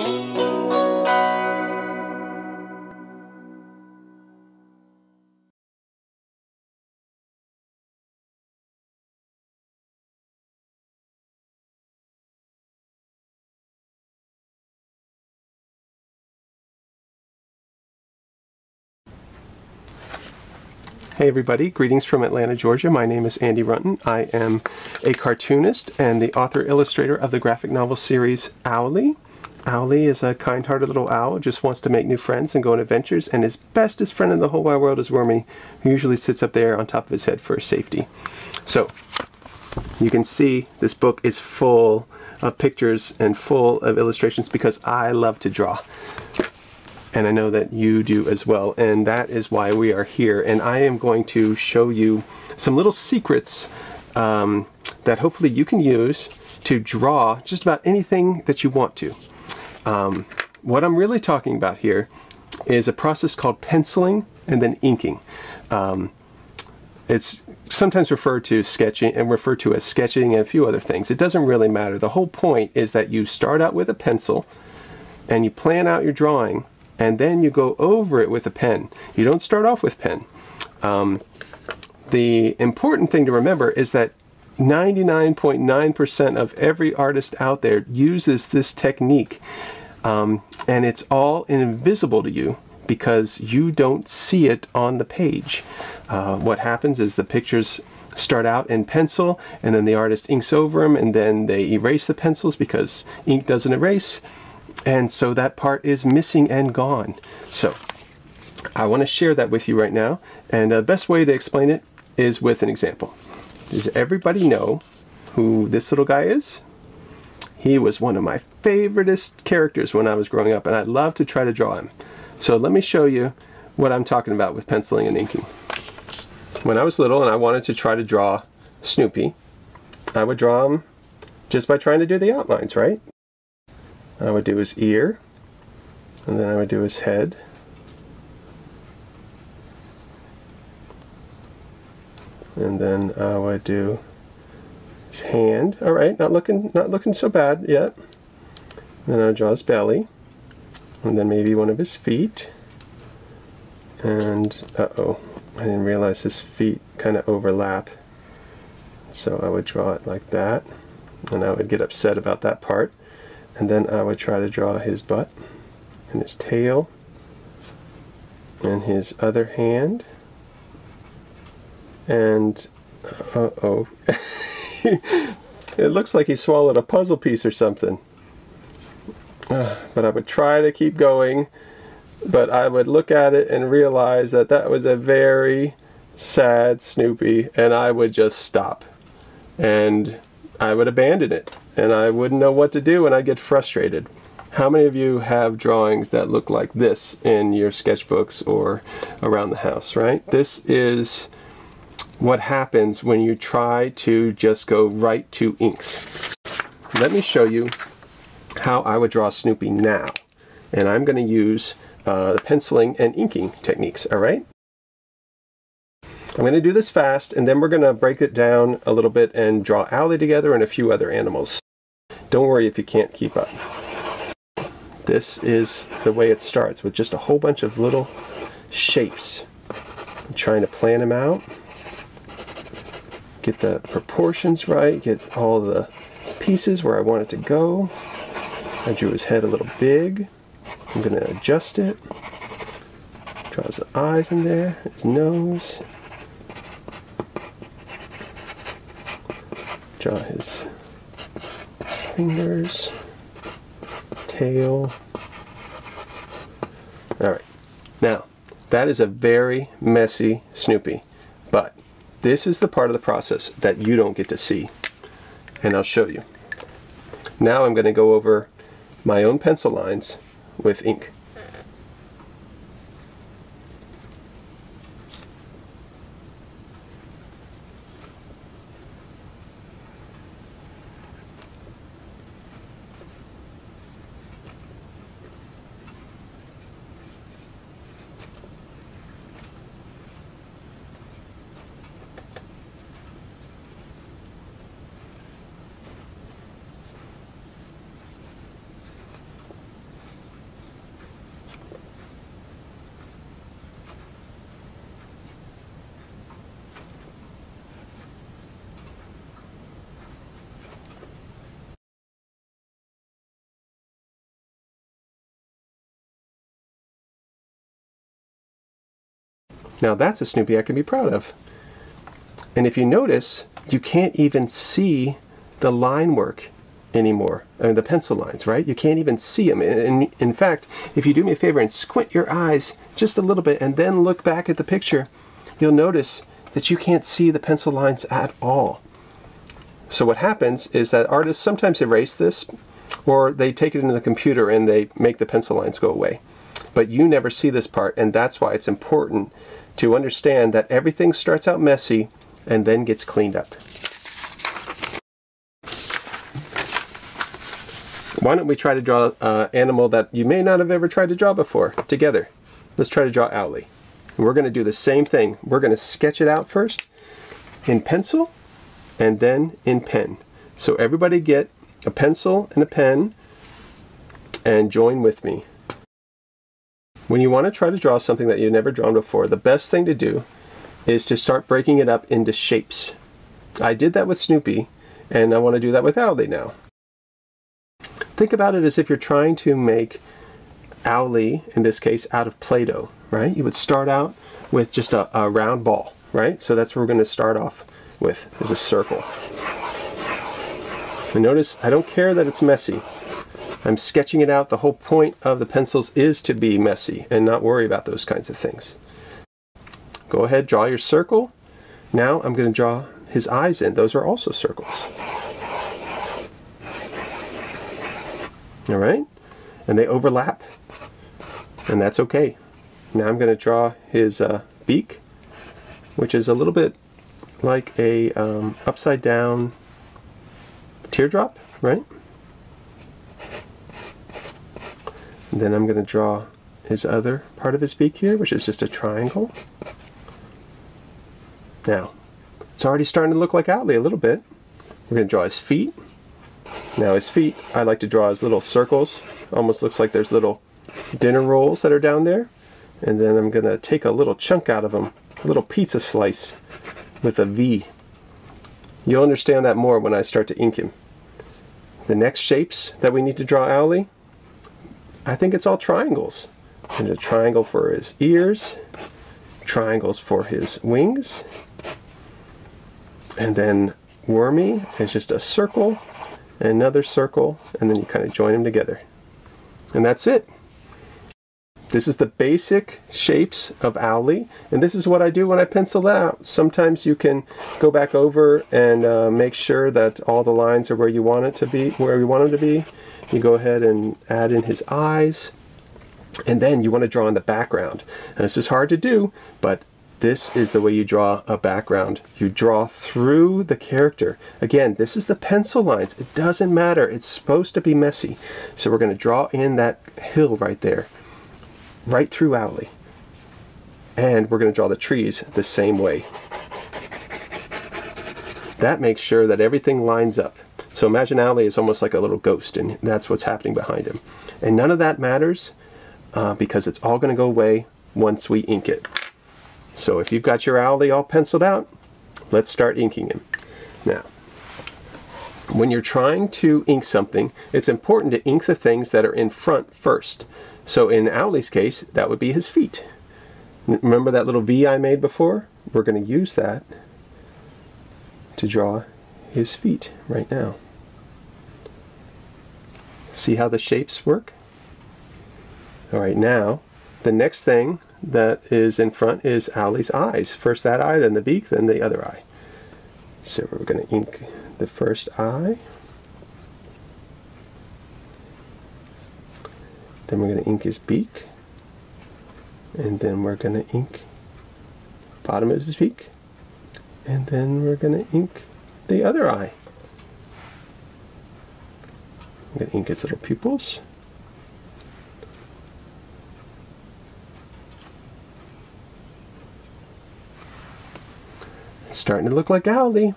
Hey everybody, greetings from Atlanta, Georgia. My name is Andy Runton. I am a cartoonist and the author illustrator of the graphic novel series Owly. Owly is a kind-hearted little owl, just wants to make new friends and go on adventures, and his bestest friend in the whole wide world is Wormy, who usually sits up there on top of his head for safety. So, you can see this book is full of pictures and full of illustrations because I love to draw and I know that you do as well and that is why we are here and I am going to show you some little secrets um, that hopefully you can use to draw just about anything that you want to. Um, what I'm really talking about here is a process called penciling and then inking. Um, it's sometimes referred to sketching and referred to as sketching and a few other things. It doesn't really matter. The whole point is that you start out with a pencil and you plan out your drawing and then you go over it with a pen. You don't start off with pen. Um, the important thing to remember is that 99.9% of every artist out there uses this technique um, and it's all invisible to you because you don't see it on the page. Uh, what happens is the pictures start out in pencil and then the artist inks over them and then they erase the pencils because ink doesn't erase and so that part is missing and gone. So I want to share that with you right now. And the best way to explain it is with an example. Does everybody know who this little guy is? He was one of my favoriteest characters when I was growing up, and I love to try to draw him. So let me show you what I'm talking about with penciling and inking. When I was little and I wanted to try to draw Snoopy, I would draw him just by trying to do the outlines, right? I would do his ear, and then I would do his head. And then I do his hand. All right, not looking not looking so bad yet. Then I draw his belly, and then maybe one of his feet. And uh oh, I didn't realize his feet kind of overlap. So I would draw it like that, and I would get upset about that part and then I would try to draw his butt and his tail and his other hand and uh-oh. It looks like he swallowed a puzzle piece or something. Uh, but I would try to keep going. But I would look at it and realize that that was a very sad Snoopy and I would just stop. And I would abandon it. And I wouldn't know what to do and I'd get frustrated. How many of you have drawings that look like this in your sketchbooks or around the house, right? This is what happens when you try to just go right to inks. Let me show you how I would draw Snoopy now. And I'm going to use uh, the penciling and inking techniques, all right? I'm going to do this fast and then we're going to break it down a little bit and draw Owly together and a few other animals. Don't worry if you can't keep up. This is the way it starts with just a whole bunch of little shapes. I'm trying to plan them out, get the proportions right, get all the pieces where I want it to go. I drew his head a little big. I'm going to adjust it. Draw his eyes in there, his nose. Draw his fingers, tail. Alright, now that is a very messy Snoopy, this is the part of the process that you don't get to see, and I'll show you. Now I'm going to go over my own pencil lines with ink. Now that's a Snoopy I can be proud of. And if you notice, you can't even see the line work anymore. I mean, the pencil lines, right? You can't even see them. In, in fact, if you do me a favor and squint your eyes just a little bit and then look back at the picture, you'll notice that you can't see the pencil lines at all. So what happens is that artists sometimes erase this or they take it into the computer and they make the pencil lines go away. But you never see this part and that's why it's important to understand that everything starts out messy and then gets cleaned up. Why don't we try to draw an uh, animal that you may not have ever tried to draw before together? Let's try to draw Owly. we're going to do the same thing. We're going to sketch it out first in pencil and then in pen. So everybody get a pencil and a pen and join with me. When you want to try to draw something that you've never drawn before, the best thing to do is to start breaking it up into shapes. I did that with Snoopy, and I want to do that with Owly now. Think about it as if you're trying to make Owly, in this case, out of Play-Doh, right? You would start out with just a, a round ball, right? So that's what we're going to start off with, is a circle. And notice, I don't care that it's messy. I'm sketching it out. The whole point of the pencils is to be messy and not worry about those kinds of things. Go ahead, draw your circle. Now I'm going to draw his eyes in. Those are also circles. All right? And they overlap. And that's okay. Now I'm going to draw his uh, beak, which is a little bit like a um, upside down teardrop, right? And then I'm going to draw his other part of his beak here, which is just a triangle. Now, it's already starting to look like Owly a little bit. We're going to draw his feet. Now his feet, I like to draw as little circles. Almost looks like there's little dinner rolls that are down there. And then I'm going to take a little chunk out of them, a little pizza slice with a V. You'll understand that more when I start to ink him. The next shapes that we need to draw Owly, I think it's all triangles. And a triangle for his ears, triangles for his wings, and then Wormy is just a circle, another circle, and then you kind of join them together. And that's it. This is the basic shapes of Owly, and this is what I do when I pencil it out. Sometimes you can go back over and uh, make sure that all the lines are where you want it to be, where you want them to be. You go ahead and add in his eyes, and then you want to draw in the background. And this is hard to do, but this is the way you draw a background. You draw through the character. Again, this is the pencil lines. It doesn't matter. It's supposed to be messy. So we're going to draw in that hill right there, right through Owly. And we're going to draw the trees the same way. That makes sure that everything lines up. So imagine Owly is almost like a little ghost, and that's what's happening behind him. And none of that matters uh, because it's all going to go away once we ink it. So if you've got your Owly all penciled out, let's start inking him. Now, when you're trying to ink something, it's important to ink the things that are in front first. So in Owly's case, that would be his feet. Remember that little V I made before? We're going to use that to draw his feet right now. See how the shapes work? All right, now the next thing that is in front is Owly's eyes. First that eye, then the beak, then the other eye. So we're going to ink the first eye. Then we're going to ink his beak. And then we're going to ink bottom of his beak. And then we're going to ink the other eye. I'm going to ink its little pupils. It's starting to look like Owly.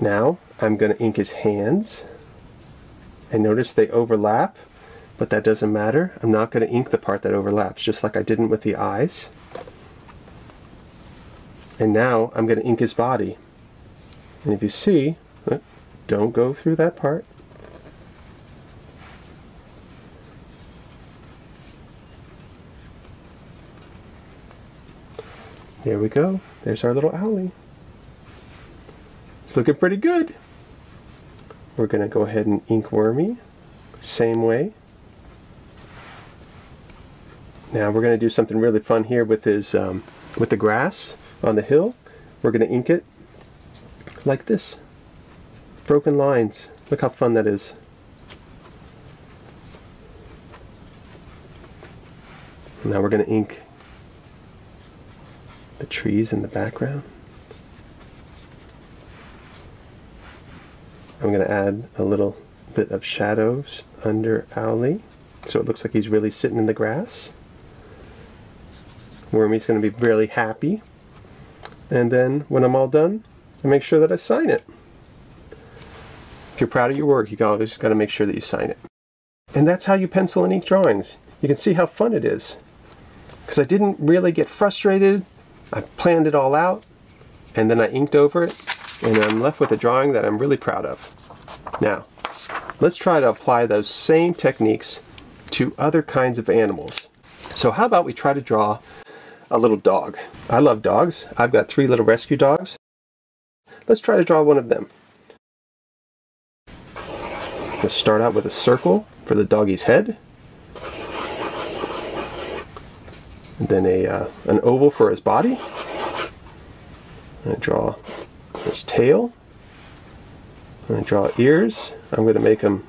Now I'm going to ink his hands. And notice they overlap, but that doesn't matter. I'm not going to ink the part that overlaps, just like I didn't with the eyes. And now I'm going to ink his body. And if you see, don't go through that part. There we go. There's our little Owly. It's looking pretty good. We're going to go ahead and ink Wormy. Same way. Now we're going to do something really fun here with his um, with the grass on the hill. We're going to ink it like this. Broken lines. Look how fun that is. Now we're going to ink the trees in the background. I'm going to add a little bit of shadows under Owly so it looks like he's really sitting in the grass. Wormy's going to be really happy. And then when I'm all done, I make sure that I sign it. If you're proud of your work, you always got to make sure that you sign it. And that's how you pencil and ink drawings. You can see how fun it is. Because I didn't really get frustrated. I planned it all out, and then I inked over it, and I'm left with a drawing that I'm really proud of. Now, let's try to apply those same techniques to other kinds of animals. So how about we try to draw a little dog. I love dogs. I've got three little rescue dogs. Let's try to draw one of them. Let's start out with a circle for the doggy's head. And then a, uh, an oval for his body. I draw his tail. I draw ears. I'm going to make him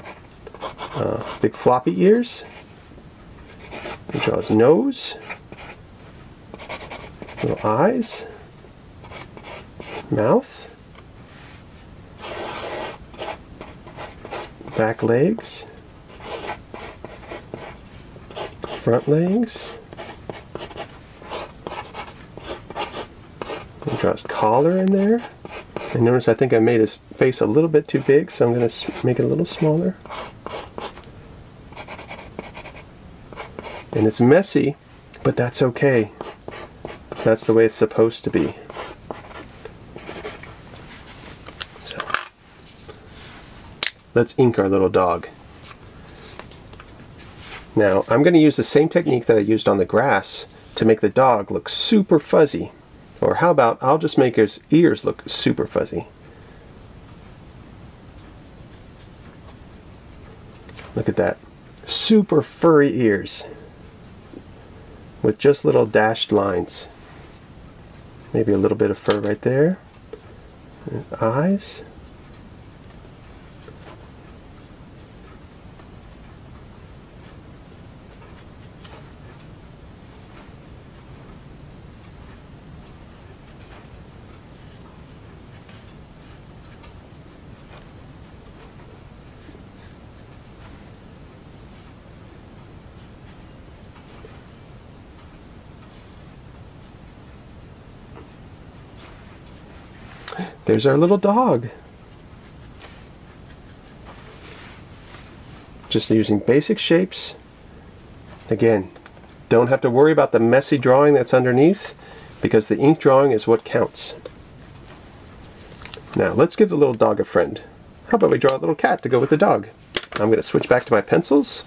uh, big floppy ears. I draw his nose little eyes, mouth, back legs, front legs, and draw his collar in there. And notice I think I made his face a little bit too big, so I'm going to make it a little smaller. And it's messy, but that's okay. That's the way it's supposed to be. Let's ink our little dog. Now, I'm going to use the same technique that I used on the grass to make the dog look super fuzzy. Or how about I'll just make his ears look super fuzzy. Look at that. Super furry ears with just little dashed lines. Maybe a little bit of fur right there. Eyes. There's our little dog. Just using basic shapes. Again, don't have to worry about the messy drawing that's underneath because the ink drawing is what counts. Now let's give the little dog a friend. How about we draw a little cat to go with the dog? I'm going to switch back to my pencils.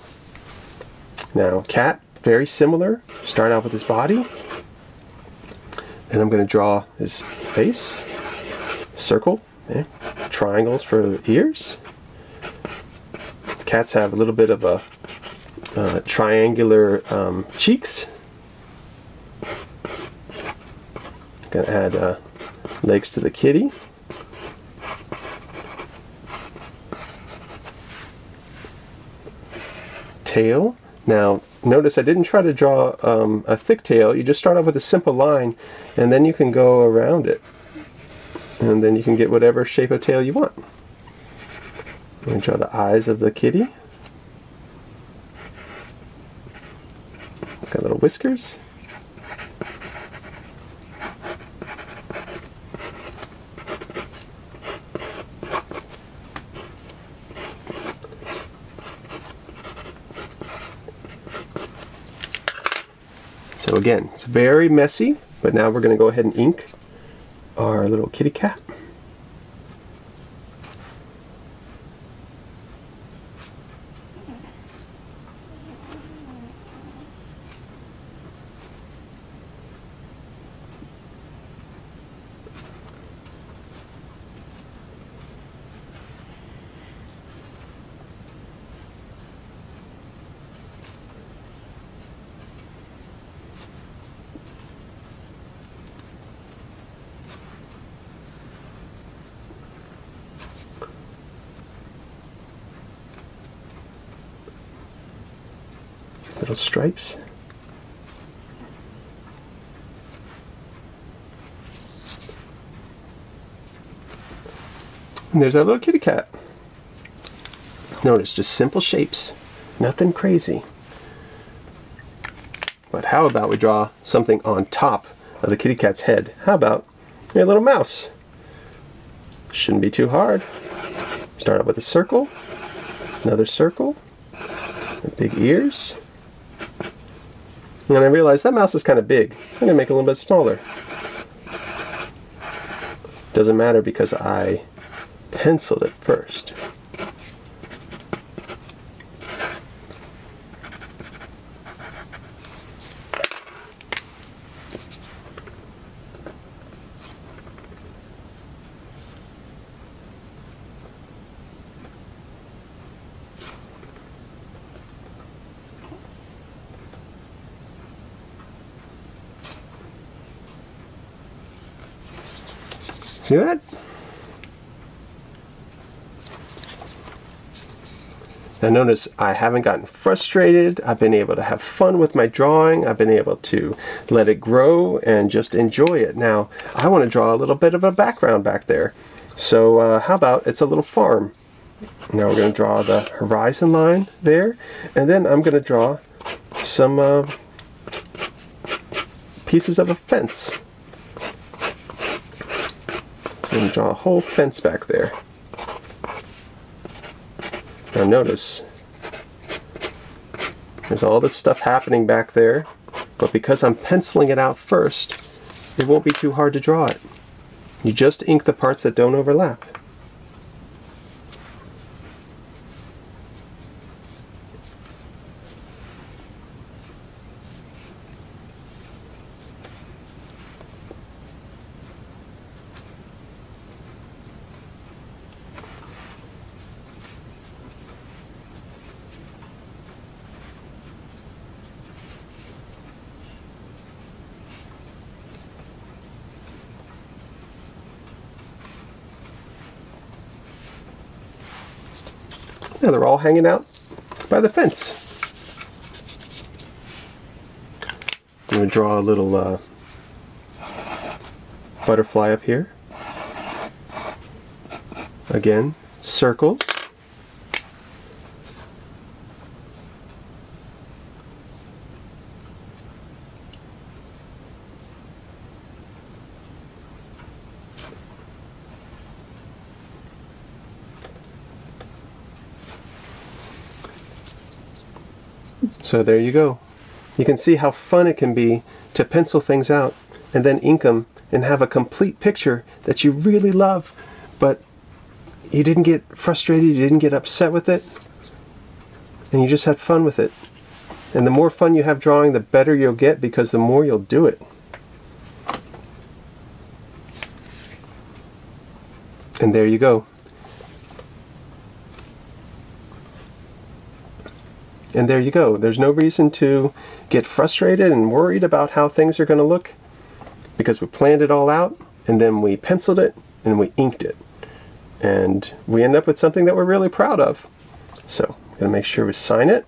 Now cat, very similar. Start out with his body. And I'm going to draw his face circle, yeah. triangles for the ears. Cats have a little bit of a uh, triangular um, cheeks. Gonna add uh, legs to the kitty. Tail. Now, notice I didn't try to draw um, a thick tail. You just start off with a simple line, and then you can go around it and then you can get whatever shape of tail you want. I'm draw the eyes of the kitty. Got little whiskers. So again, it's very messy, but now we're going to go ahead and ink our little kitty cat. Little stripes. And there's our little kitty cat. Notice just simple shapes, nothing crazy. But how about we draw something on top of the kitty cat's head? How about a little mouse? Shouldn't be too hard. Start out with a circle, another circle, big ears. And I realized that mouse is kind of big. I'm going to make it a little bit smaller. Doesn't matter because I penciled it first. See that? Now notice I haven't gotten frustrated. I've been able to have fun with my drawing. I've been able to let it grow and just enjoy it. Now I want to draw a little bit of a background back there. So uh, how about it's a little farm. Now we're going to draw the horizon line there. And then I'm going to draw some uh, pieces of a fence and draw a whole fence back there. Now notice, there's all this stuff happening back there, but because I'm penciling it out first, it won't be too hard to draw it. You just ink the parts that don't overlap. Now they're all hanging out by the fence. I'm going to draw a little uh, butterfly up here. Again, circles. So there you go. You can see how fun it can be to pencil things out and then ink them and have a complete picture that you really love, but you didn't get frustrated, you didn't get upset with it, and you just had fun with it. And the more fun you have drawing, the better you'll get because the more you'll do it. And there you go. And there you go. There's no reason to get frustrated and worried about how things are going to look because we planned it all out and then we penciled it and we inked it. And we end up with something that we're really proud of. So I'm going to make sure we sign it.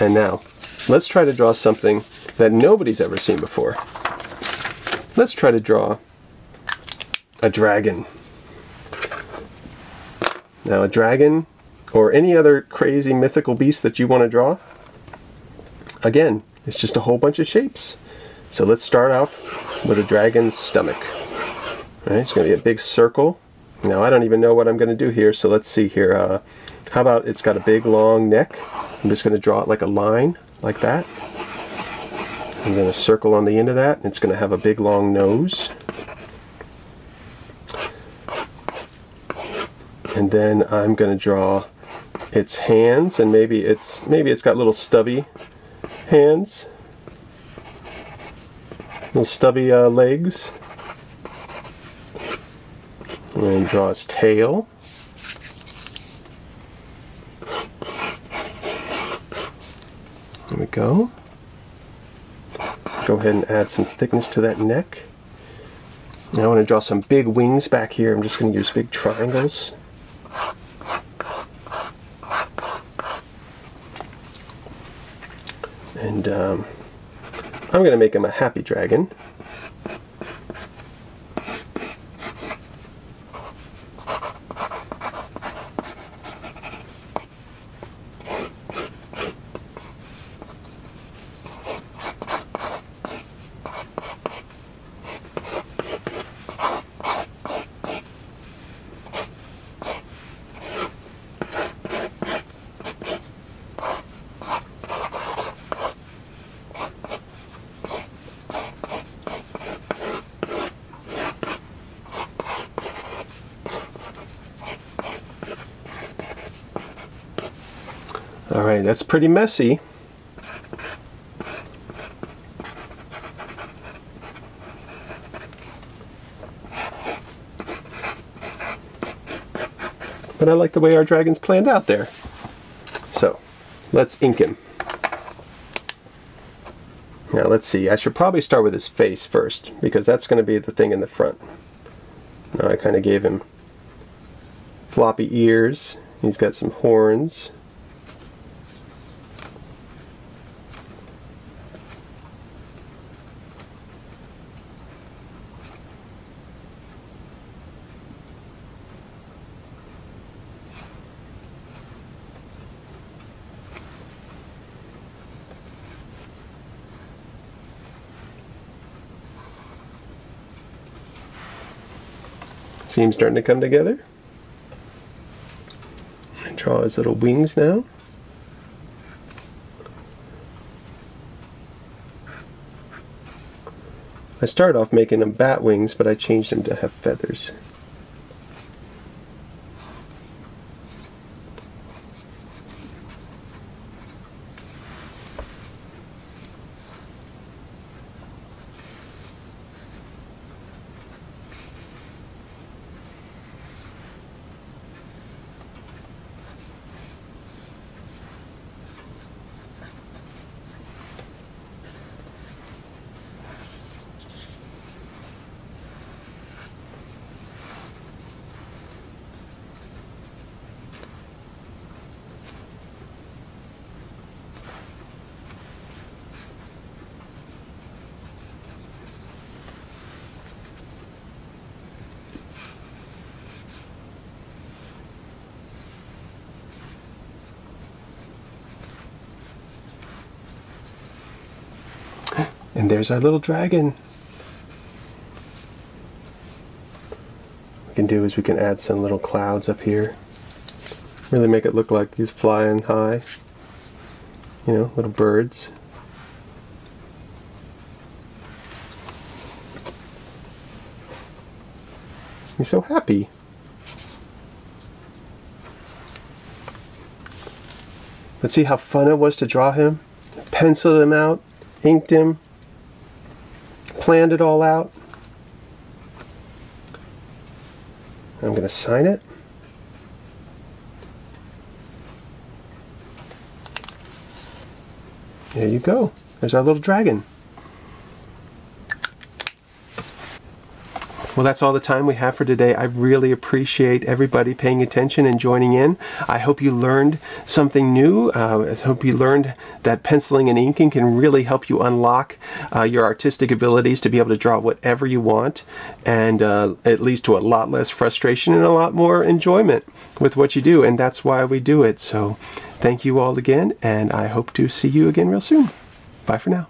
And now, let's try to draw something that nobody's ever seen before. Let's try to draw a dragon. Now a dragon or any other crazy mythical beast that you want to draw, again, it's just a whole bunch of shapes. So let's start off with a dragon's stomach. All right, it's going to be a big circle. Now I don't even know what I'm going to do here, so let's see here. Uh, how about it's got a big long neck. I'm just going to draw it like a line, like that. I'm going to circle on the end of that. It's going to have a big long nose. And then I'm going to draw its hands and maybe it's maybe it's got little stubby hands. Little stubby uh, legs. And draw its tail. There we go. Go ahead and add some thickness to that neck. Now I want to draw some big wings back here. I'm just going to use big triangles um, I'm going to make him a happy dragon. Right, that's pretty messy. But I like the way our dragon's planned out there. So, let's ink him. Now let's see, I should probably start with his face first, because that's going to be the thing in the front. Now I kind of gave him floppy ears, he's got some horns, Seems starting to come together. And draw his little wings now. I started off making them bat wings, but I changed them to have feathers. And there's our little dragon. What we can do is we can add some little clouds up here. Really make it look like he's flying high. You know, little birds. He's so happy. Let's see how fun it was to draw him. Penciled him out, inked him, planned it all out. I'm going to sign it. There you go. There's our little dragon. Well, that's all the time we have for today. I really appreciate everybody paying attention and joining in. I hope you learned something new. Uh, I hope you learned that penciling and inking can really help you unlock uh, your artistic abilities to be able to draw whatever you want, and uh, it leads to a lot less frustration and a lot more enjoyment with what you do, and that's why we do it. So, thank you all again, and I hope to see you again real soon. Bye for now.